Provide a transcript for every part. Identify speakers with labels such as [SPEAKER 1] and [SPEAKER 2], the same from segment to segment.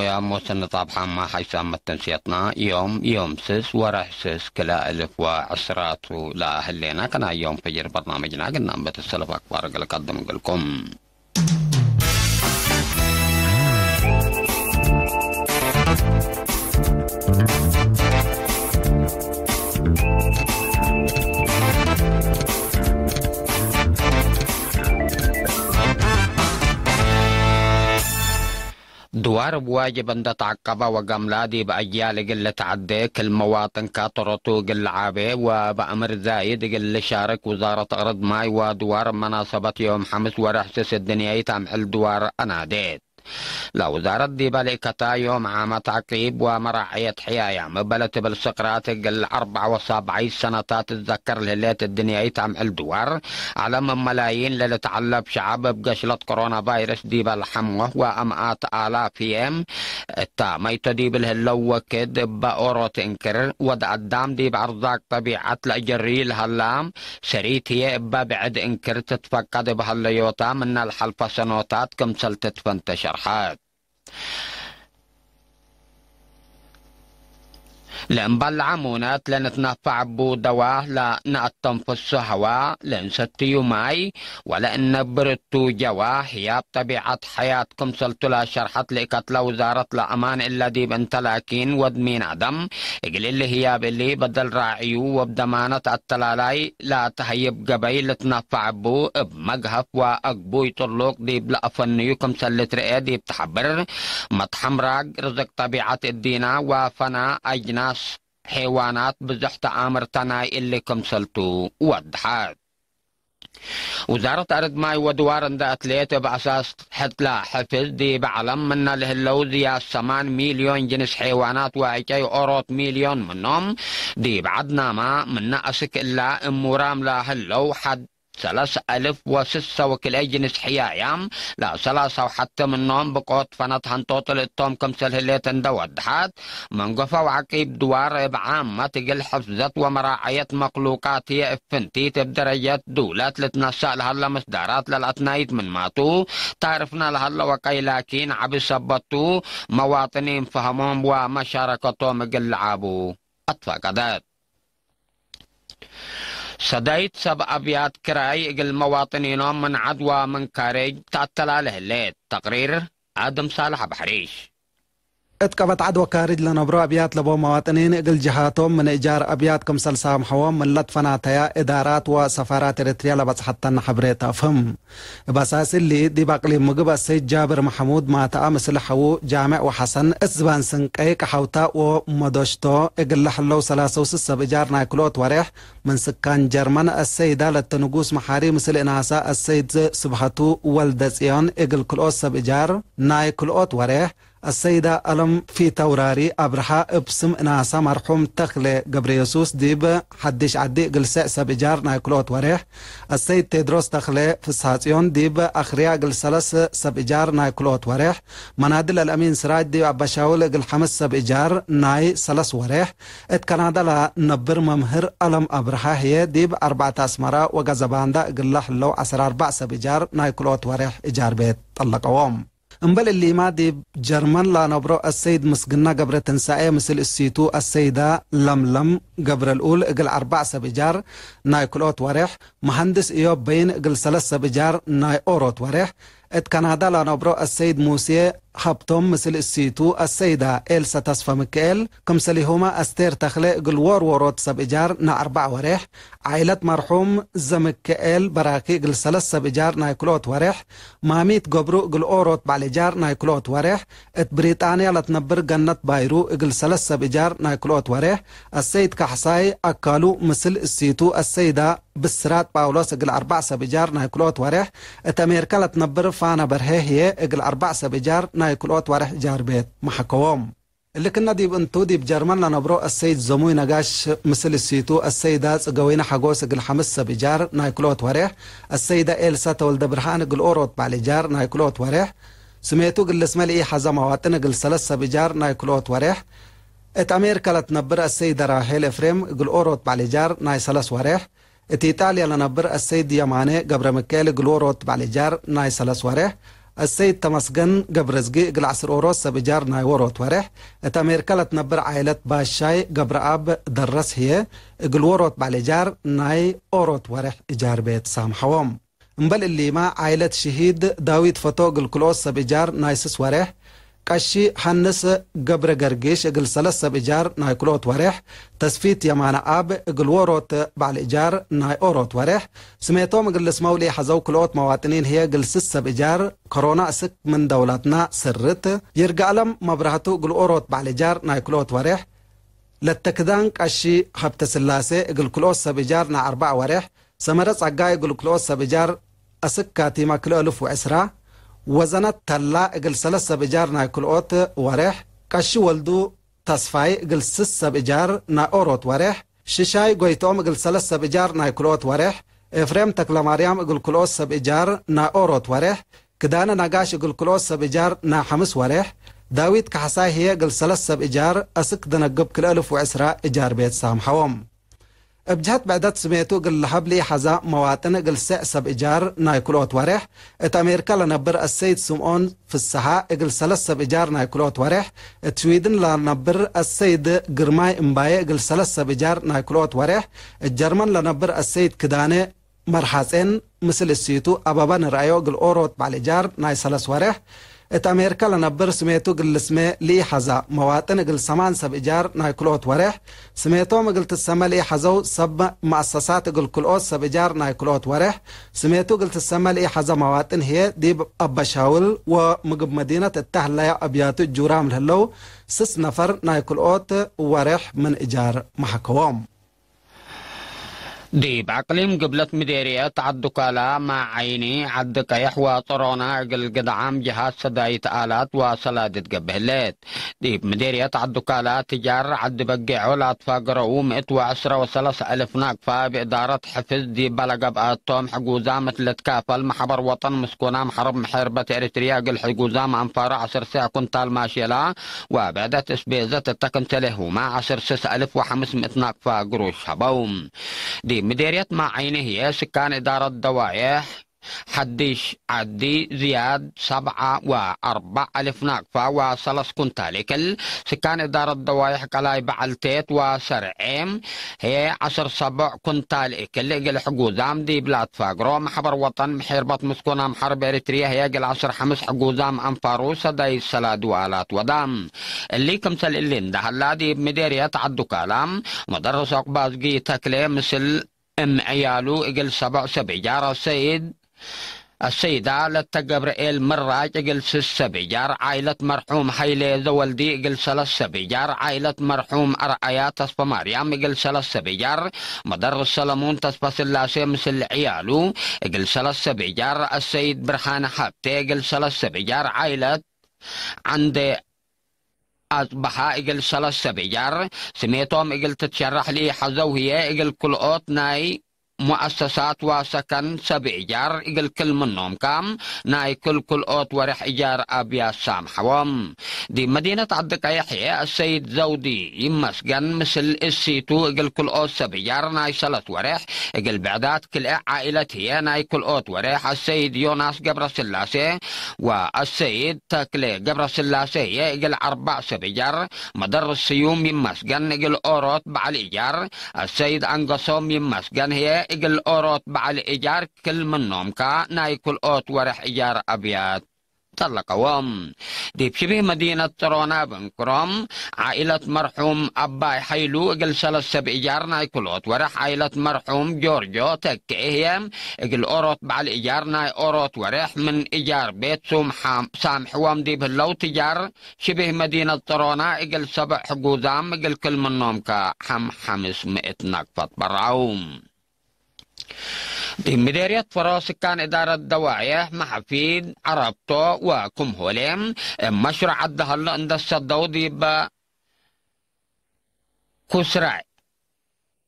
[SPEAKER 1] سن مويا مو سن طابحة ما حيسام تنسيتنا. يوم يوم سس ورح سس كلا ألف وعشرات لا أهلنا كان يوم فجر برنامجنا قلنا بتسلف أكبر قل قدم لكم دوار بواجب أن تتعقب وقملادي بأجيال قل تعدي كل مواطن كاطرتو قل عابي وبأمر زايد قل شارك وزارة أرض ماي ودوار مناسبة يوم حمس ورحسس الدنيا يتعمل دوار أناديت لوزارة ديبالي كتا يوم عام تعقيب ومراعية حيايا مبلة بالسقرات الأربع وسبعي سنة تتذكر ليلة الدنيا تعمل دوار على من ملايين للتعلب شعب بقشلة كورونا فيروس ديبال حموه وأمئات آلافهم تا ما يتديب الهلو وكد بأورو تنكر ود قدام ديب أرزاق طبيعة لأجري الهلام شريت هي بعد انكر تتفقد بهاليوتا من الحلفة سنوتات كم سلتت فانتشر الشرحات لنبل عمونات لنتنفع بو دواه لنأتنفس هوا لنستيو ماي ولأن برتو جوا. هي بطبيعة حياتكم سلتو لا شرحت لإكت لوزارة لأمان إلا دي بنت لكن ودمين عدم إقل اللي هي باللي بدل راعيو وبدمانة التلالاي لا تهيب قبيل تنفع بو بمقهف وأقبو يطلوك دي بلا أفنيوكم سلت رئي دي بتحبر مطحم راق رزق طبيعة الدينا وفنا أجناس حيوانات بزح تآمر تناي اللي كمسلتو وضحات وزارة أرض ماي ودوار عند أتليت بأساس حتلا حفظ دي بعلم من الهلوز يا سمان مليون جنس حيوانات وعيكي أوروت مليون منهم. دي بعدنا ما من أسك إلا أمورام لا هلو حد ثلاث ألف وستة وكل جنس حيايام لا ثلاثة وحتى منهم بقوت فنط هنطوط التوم كم سلهليت ودحات من قفا وعقيب دوار بعامة تقل حفظت ومراعية مخلوقات هي افنتي بدرجة دولات لتنسى لهلا مصدارات للأتنايت من ماتو. تعرفنا لهلا لكن عبي سبطو مواطنين فهمهم ومشاركتهم قل عابو. أتفقدت سدايت سب أبيات كراي المواطنين من عدوى من كاريج تعتلا ليت تقرير آدم صالح بحريش.
[SPEAKER 2] اتقبت عدوى كارج لنبرو أبيات لبو مواطنين إقل جهاتهم من إيجار أبيات كمسل سامحوهم من لطفناتيا إدارات وسفارات إريتريا لبس حتى نحبريتا فهم. بساس اللي دي باقلي مقب السيد جابر محمود ما تأمس حو جامع وحسن اسبان سنقاي كحوتا ومدوشتو إقل لحلو سلاسو سسا بإيجار نايكلوت وريح من سكان جرمن السيدة للتنقوس محاري مثل إناسا السيد سبحتو والدسيون إقل كلوت سب إيجار نايكلوت وريح السيدة ألم في توراري أبرحة إبسم ناسا مرحوم تخلي قبريسوس ديب حدش عدي قلسة سبجار نايكلوت وريح. السيد تيدروس تخلي في الساتيون ديب أخريا قلسلس سبجار نايكلوت وريح. منادل الأمين سراج ديب أبشاول قل حمس سبجار ناي سلس وريح. إت كندا لا نبر ممهر ألم أبرحة هي ديب أربعة أسمرة وقزباندا قلح لو عسر أربع سبجار نايكلوت وريح إجار بيت طلقوهم امبل اللي ما دي جرمن لا نبرو السيد مسقنا قبر تنسائي مثل السيتو السيدة لملم قبر الأول أقل أربع سبجار ناي كلوت وريح مهندس إيوب بين أقل ثلاث سبجار ناي أوروت وريح إت كندا لا نبرو السيد موسى خبتم مثل السيتو السيدة إلسا تصفى مكيل كم سليهما أستير تخلق قل وور وروت سب إجار نا أربع وريح عائلة مرحوم زمكيل براكي قل سلس سب إجار نا يكلوت وريح ماميت قبرو قل أوروت بعلجار نا يكلوت وريح إت بريطانيا لتنبر جنة بايرو قل سلس سب إجار نا يكلوت وريح السيد كحصاي أكالو مثل السيتو السيدة بسرات باولوس قل أربع سب إجار نا يكلوت وريح. ات أمريكا لتنبر فانا برهي هي قل أربع سب إجار ناي كلوت ورح جار بيت. محكوام اللي كنا دي انتو دي بجرمنا نبرو السيد زموي نقاش مثل السيتو. السيدة قوينا حقوس قل حمس بجار ناي كلوت ورح السيدة إلسا تولد برهان قل أوروت بعلي جار ناي كلوت ورح سميتو قل اسمال إيه حزا مواتنا قل سلسة بجار ناي كلوت ورح ات أمريكا لتنبر السيدة راهيل إفريم قل أوروت بعلي جار ناي سلس ورح ات إيطاليا لنبر السيد يماني قبر مكيل قل أوروت بعلي جار ناي سلس ورح السيد تمسجن قبرزقي قل عصر أوروس بجار ناي وروت ورح ات أمريكا لتنبر عائلة باشاي قبر أب درس هي قل وروت بعلجار ناي أوروت ورح إجار بيت سام حوام مبل اللي ما عائلة شهيد داويد فتو قل كلوس بجار نايسس قشي حنس قبر قرقيش إقل سلسة بإجار ناي كلوت وريح. تسفيت يمانا آب إقل وروت بعل إجار ناي أوروت وريح. سميتوم إقل اسمو لي حزو كلوت مواطنين هي إقل سسة بإجار. كورونا أسك من دولتنا سرت. يرقى لم مبرهتو إقل أوروت بعل إجار ناي كلوت وريح. لتكدان قشي حبت سلاسة إقل كلوت سبجار ناي أربع وريح. سمرت عقاي إقل كلوت سبجار أسك كاتي ما كلو ألف وعسرة. ወዘነት ተላ እግል ሰለስተ ብጃር ናይ ክልኦት ወርሕ ቀሺ ወልዱ ተስፋይ እግል ስሰ ብጃር ናይ ኦሮት ወርሕ ሽሻይ ጎይቶም እግል ሰለስተ ብጃር ናይ ክልኦት ወርሕ ኤፍሬም ተክለማርያም እግል ክልኦት ሰብ እጃር ናይ ኦሮት ወርሕ ክዳነ ነጋሽ እግል ክልኦት ሰብ እጃር ናይ ሓምስ ወርሕ ዳዊት ካሕሳይ ህየ እግል ሰለስተ ሰብ እጃር እስክ ደነግብ ክልእልፍ ወዕስራ እጃር ቤት ሳምሐዎም أبجهت بعدت سميتو قل لحبلي حزا مواطن قل سع سب إجار ناي كلوت ورح إت أمريكا لنبر السيد سمعون في السحاء قل سلس سب إجار ناي كلوت ورح تشويدن لنبر السيد قرماي إمباي قل سلس سب إجار ناي كلوت ورح الجرمن لنبر السيد كداني مرحاسين مثل السيتو أبابا نرأيو قل أوروت بالإجار ناي سلس إت كلا لنبر سميتو قل سمي لي حزا. مواطن قل سمان سب إجار نای کلوت وره وريح. سميتو مقل تسمى لي حزو سب مؤسسات قل كلوت سب إجار نای کلوت وره وريح. سميتو قل تسمى لي حزا. مواطن هي ديب أبشاول ومقب مدينة التهلا ابیات جورام لهلو سس نفر ناي کلوت وره من إجار محكوام.
[SPEAKER 1] دي بعقليم قبلت مديرية عدكالا مع عيني عدك يحوى طرونا عقل قدعام جهاز سدايت آلات وصلادة قبهلات دي مديرية عدكالا تجار عد بقع ولا تفاقروا مئت وعشرة وثلاث ألف ناقفة بإدارة حفظ دي بلغ بأتوم حقوزام لتكافل محبر وطن مسكونا محرب محربة إريتريا قل حقوزام أنفار عشر ساعة كنتال ماشيلا وبعدت إسبيزة التكن تلهما عشر سس ألف وحمس مئت ناقفة قروش حبوم دي مديرية مع عينه هي سكان إدارة دوائح حديش عدي زياد سبعة وأربع ألف ناقفة وثلاث كنتالكل سكان إدارة ضوايح قلاي بعلتيت وسرعيم. هي عشر سبع كنتال إكل إقل حقوزام دي بلاد فاقرو. محبر وطن محيربط مسكونة محرب إريتريا. هي إقل عشر حمس حقوزام أنفاروس داي سلاد وآلات ودام. اللي كمسل اللي اندهلا دي بمديرية عدو كلام. مدرس أقباز تكلي مثل ام عيالو. أقل سبع سبع. جار السيد السيدة لتا جبرائيل مراج أقل سس جار عائلة مرحوم حيلي ذولدي أقل سلس جار عائلة مرحوم أرعيات تصفى مريم أقل سلس جار مدر السلمون تصفى سلاسي مثل عيالو أقل سلس جار السيد برهان حبتي أقل سلس جار عائلة عند أصبح إجل سلس سبيجار سميتهم إجل تتشرح لي حزو هي إجل كل أوت ناي مؤسسات وسكن سبع إيجار إقل كل منهم كام؟ ناي كل كل أوت ورح إيجار أبيا سام حوام. دي مدينة عبدك يحيى السيد زودي يمسجن مثل السيتو إقل كل أوت سبع إيجار ناي سلط ورح. إقل بعدات كل عائلة هي ناي كل أوت ورح. السيد يوناس قبر سلاسي والسيد تاكلي قبر سلاسي إقل أربع سبع إيجار مدر السيوم يمسجن إقل أوروت بعل إيجار السيد أنقصوم يمسجن هي أقل أوروت بعد إيجار كل كا ناي كل أوت ورح إيجار أبيات. طلقوهم دي بشبه مدينة ترونا بنكرم عائلة مرحوم أباي حيلو أقل سلس سب إيجار ناي كلوت ورح. عائلة مرحوم جورجو تكئهم أقل أوروت بعد إيجار ناي أوروت ورح. من إيجار بيت سوم حام سام حوام دي تجار شبه مدينة ترونا أقل سبع حقوزام. أقل كل منهم كا حم حمس مئت نقفت براوم. دي مديرية فراس كان إدارة دواعية محفيد عربتو وكم هوليم مشروع عدها عند الصدو دي با كسرع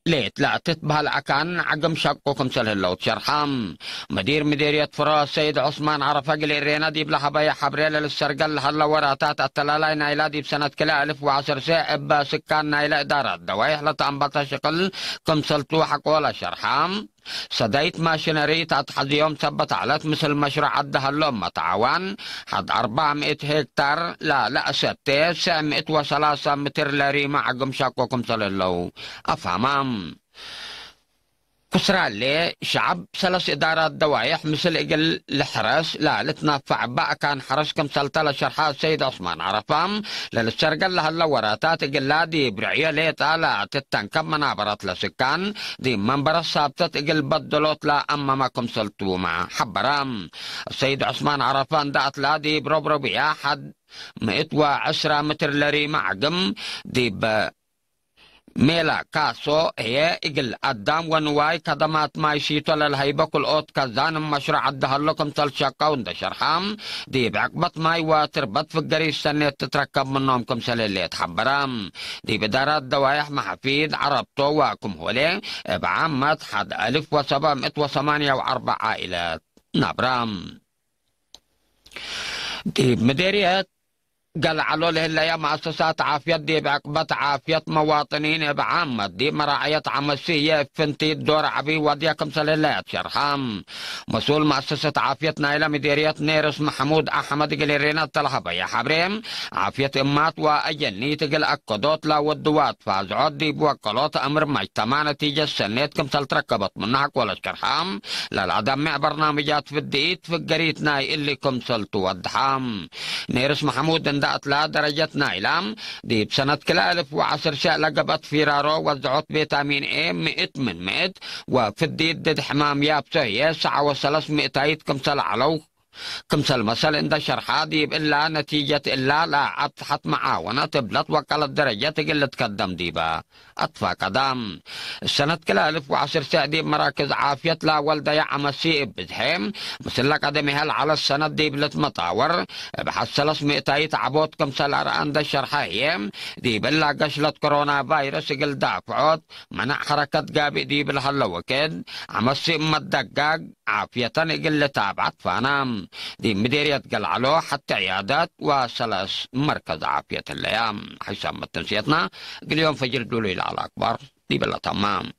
[SPEAKER 1] ليت لا تتبه الأكان عقم شقكم سله اللوت شرحام مدير مديرية فراس سيد عثمان عرفة قل رينا دي بلا حبايا حبريل للسرقل هلا وراتات التلالا نايلا دي بسنة كلا ألف وعشر ساعة إبا سكان نايلا إدارة دوايح لتعنبطة شقل كم سلطو حق ولا شرحام صديت ماشينري تحد يوم ثبت علت مثل مشروع عدها اللهم تعاون. حد 400 هكتار لا لا ستة 903 متر لريما عقم شاكوكم صلى الله. أفهمام كسرالي شعب ثلاث إدارات دوايح مثل إجل الحرس. لا لتنفع بقى كان حرس كم سلطلة شرحها السيد عثمان عرفام. للشرقل هلا وراتات إجل دي برعية ليتا لا تتنكب منابرات لسكان. دي منبر ثابتة إجل بدلوت لا أما ما كم سلطو مع حبرام. السيد عثمان عرفان دات لا دي بروبروبيا حد مئة وعشرة متر لري معقم. دي ميلا كاسو هي إجل قدام ونواي كدمات ما يشيتو للهيبة كل أوت كزان مشروع عدها لكم تل شاكا وند شرحام دي بعقبت ماي وتربط في الجريش سنة تتركب منهم كم سلالي تحبرام دي بدارات دوايح محفيد عربتو واكم قال علو له يا مؤسسات عافية دي بعقبة عافية مواطنين بعامة دي مراعية عمسية فنتي الدور عبي وديكم سلالات شرحام مسؤول مؤسسة عافية نايلة مديرية نيرس محمود أحمد قليرينا الطلحبة يا حبريم. عافية إمات وأجني تقل أكدوت لا ودوات فازعود دي بوكلوت أمر مجتمع نتيجة سنيت كم سل تركبت منها ولا شرحام للعدم برنامجات في الديت في القريت ناي اللي كم سل تودحام نيرس محمود لا درجة نايلام. دي بسنة كلا ألف وعشر شاء لقبت فيرارو وزعت فيتامين اي مئت من مئت وفي الديد دد حمام يابسو هي سعة وثلاث مئتايت كمسل علو. كمثل مثل عند شرحة ديب إلا نتيجة إلا لا أطحت معاونة تبلت وكالت درجة تقل تقدم ديبا. أطفى قدام السنة كلا ألف وعشر سعدي مراكز عافية لا والدة يعمل سي بدحيم مثل قدمي هل على السنة ديب لتمطاور. بحسلس مئتاي تعبوت كمثل عند الشرحة هي ديب إلا قشلت كورونا فيروس قل دافعوت. منع حركة قابي ديب الهلا وكد عمل سي مدقاق عافية قل تابعت فانام دي مديرية قلعلو حتى عيادات وثلاث مركز عافية الأيام حسام تنسيتنا اليوم فجر دولي على أكبر دي بلا تمام.